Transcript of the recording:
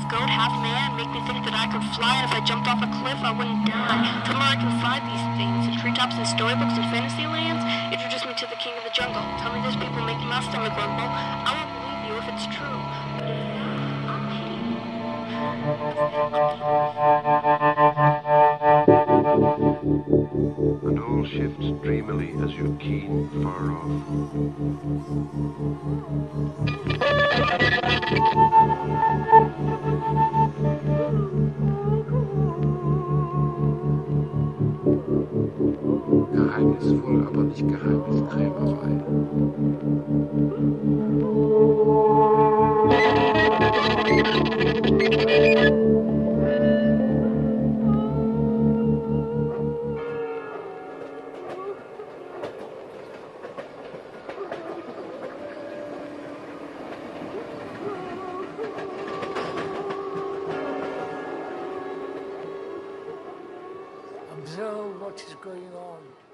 half goat, half man, make me think that I could fly, and if I jumped off a cliff, I wouldn't die. Tell me where I can find these things, in treetops and storybooks and fantasy lands. Introduce me to the king of the jungle. Tell me there's people making my stomach rumble. I won't believe you if it's true, but I'll you. and all shifts dreamily as you keen far off. Geheimnisvoll, aber nicht Geheimniskrämerei. Observe what is going on.